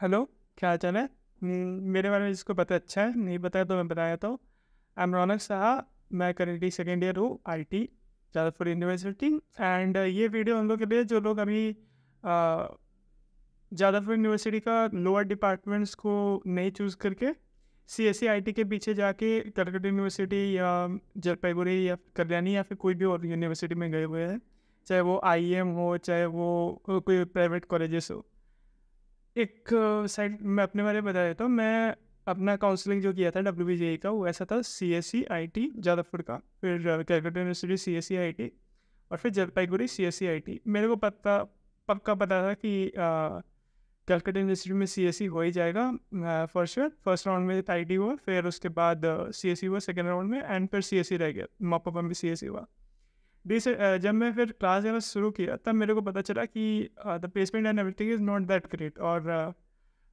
Hello क्या हाल चाल है? हम्म, मेरे बारे में जिसको पता अच्छा है नहीं पता है तो मैं बताया तो। आई एम रौनक साहा मैं करेंटली सेकेंड ईयर हूँ I T Jadavpur University and ये वीडियो उन लोग के लिए जो लोग अभी जादवपुर यूनिवर्सिटी का लोअर डिपार्टमेंट्स को नहीं चूज़ करके सी एस सी आई टी के पीछे जाके कलकत्ता यूनिवर्सिटी या जलपाईगुड़ी या कल्याणी या फिर कोई भी और यूनिवर्सिटी में गए हुए हैं चाहे वो आई एम हो चाहे वो कोई प्राइवेट कॉलेजेस हो। एक साइड मैं अपने बारे में बता देता हूँ। मैं अपना काउंसलिंग जो किया था डब्ल्यू बी जे का, वो ऐसा था C S C I T Jadavpur का। फिर Calcutta University C S C I T और फिर Jalpaiguri C S C I T मेरे को पता, पक्का पता था कि कैलकटा यूनिवर्सिटी में सी एस सी हो ही जाएगा फ़र्स्ट ईयर फ़र्स्ट राउंड में आई टी हुआ, फिर उसके बाद सी एस सी हुआ सेकेंड राउंड में एंड फिर सी एस सी रह गया। मापा में सी एस सी हुआ। डी जब मैं फिर क्लास लेना शुरू किया तब मेरे को पता चला कि the placement and everything is not that great और uh,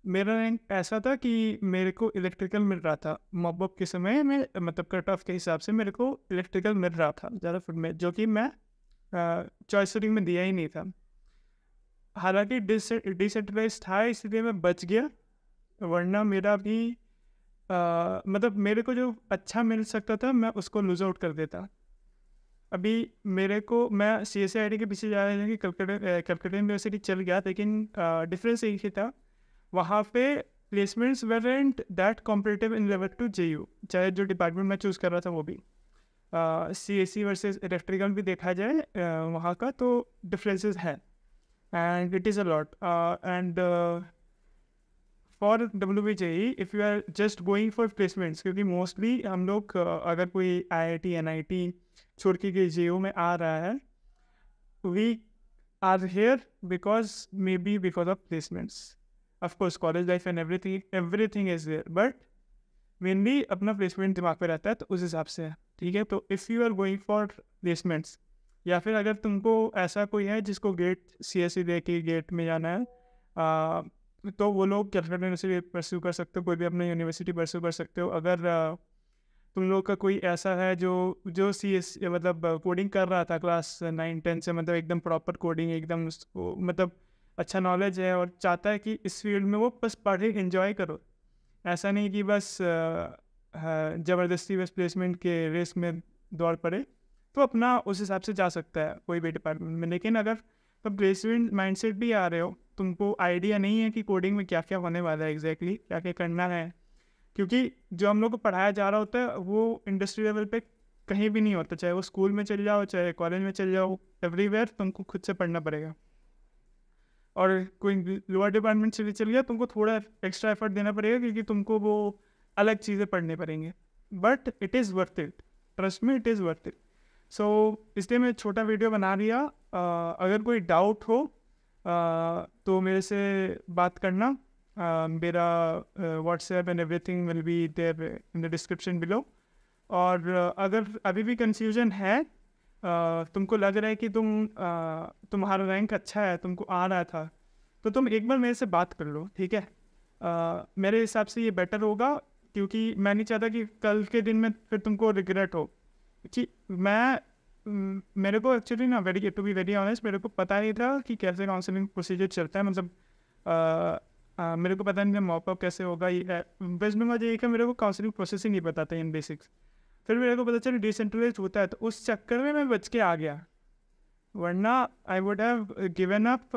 मेरा रैंक ऐसा था कि मेरे को इलेक्ट्रिकल मिल रहा था। मॉबअप के समय में मतलब कट ऑफ़ के हिसाब से मेरे को इलेक्ट्रिकल मिल रहा था ज़्यादा फुट में जो कि मैं चॉइस uh, में दिया ही नहीं था। हालाँकि डिसेंट्रलाइज था इसलिए मैं बच गया वरना मेरा भी uh, मतलब मेरे को जो अच्छा मिल सकता था मैं उसको लूज आउट कर देता। अभी मेरे को मैं सी एस आई के पीछे जा रहा था कि कलकत्ता कलकत्ता यूनिवर्सिटी चल गया लेकिन डिफरेंस एक ही था। वहाँ पे placements weren't that competitive in level to J U चाहे जो डिपार्टमेंट मैं चूज़ कर रहा था वो भी। C S C versus electrical भी देखा जाए uh, वहाँ का तो डिफरेंसेस हैं। And it is a lot and for W B J E if you are just going for placements क्योंकि मोस्टली हम लोग uh, अगर कोई I I T N I T छोड़ के जे में आ रहा है। We are here because maybe because of placements of course college life and everything everything is there but mainly अपना प्लेसमेंट दिमाग पे रहता है तो उस हिसाब से ठीक है? तो if you are going for placements या फिर अगर तुमको ऐसा कोई है जिसको गेट सी एस सी दे के गेट में जाना है आ, तो वो लोग कैलकाटा यूनिवर्सिटी परस्यू कर सकते हो कोई भी अपना यूनिवर्सिटी परस्यू कर सकते हो। अगर तुम लोग का कोई ऐसा है जो जो सी एस मतलब कोडिंग कर रहा था क्लास नाइन टेन से? मतलब एकदम प्रॉपर कोडिंग एकदम मतलब अच्छा नॉलेज है और चाहता है कि इस फ़ील्ड में वो बस पढ़े इन्जॉय करो। ऐसा नहीं कि बस ज़बरदस्ती बस प्लेसमेंट के रेस में दौड़ पड़े तो अपना उस हिसाब से जा सकता है कोई भी डिपार्टमेंट में। लेकिन अगर तुम प्लेसमेंट माइंडसेट भी आ रहे हो तुमको आइडिया नहीं है कि कोडिंग में क्या क्या होने वाला है एग्जैक्टली exactly, क्या क्या करना है क्योंकि जो हम लोग को पढ़ाया जा रहा होता है, वो इंडस्ट्री लेवल पे कहीं भी नहीं होता, चाहे वो स्कूल में चल जाओ, चाहे कॉलेज में चल जाओ एवरीवेयर तुमको खुद से पढ़ना पड़ेगा। और कोई लोअर डिपार्टमेंट से भी चल गया, तुमको थोड़ा एक्स्ट्रा एफर्ट देना पड़ेगा, क्योंकि तुमको वो अलग चीज़ें पढ़ने पड़ेंगे। But it is worth it trust में it is worth it so इसलिए मैं छोटा वीडियो बना लिया। अगर कोई डाउट हो तो मेरे से बात करना। मेरा WhatsApp and everything will be there in the description below और uh, अगर अभी भी कंफ्यूजन है uh, तुमको लग रहा है कि तुम uh, तुम्हारा रैंक अच्छा है तुमको आ रहा था तो तुम एक बार मेरे से बात कर लो ठीक है? Uh, मेरे हिसाब से ये बेटर होगा क्योंकि मैं नहीं चाहता कि कल के दिन में फिर तुमको रिग्रेट हो। कि मैं मेरे को एक्चुअली ना very to be very honest मेरे को पता नहीं था कि कैसे काउंसलिंग प्रोसीजर चलता है मतलब आ, मेरे को पता नहीं मॉपअप कैसे होगा ये वेस्ट बंगाल ये कि मेरे को काउंसलिंग प्रोसेसिंग नहीं पता था इन बेसिक्स फिर मेरे को पता चला डिसेंट्रलाइज होता है तो उस चक्कर में मैं बच के आ गया। वरना I would have given up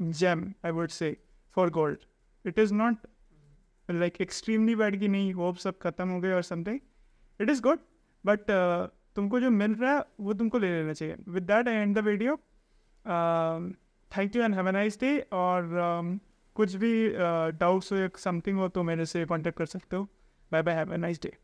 gem I would say for gold it is not like extremely bad कि नहीं होप सब खत्म हो गए और something it is good but तुमको जो मिल रहा है वो तुमको ले लेना चाहिए। With that I and the video thank you and have nice day और um, कुछ भी डाउट्स uh, हो या समथिंग हो तो मेरे से कॉन्टेक्ट कर सकते हो। Bye bye have nice day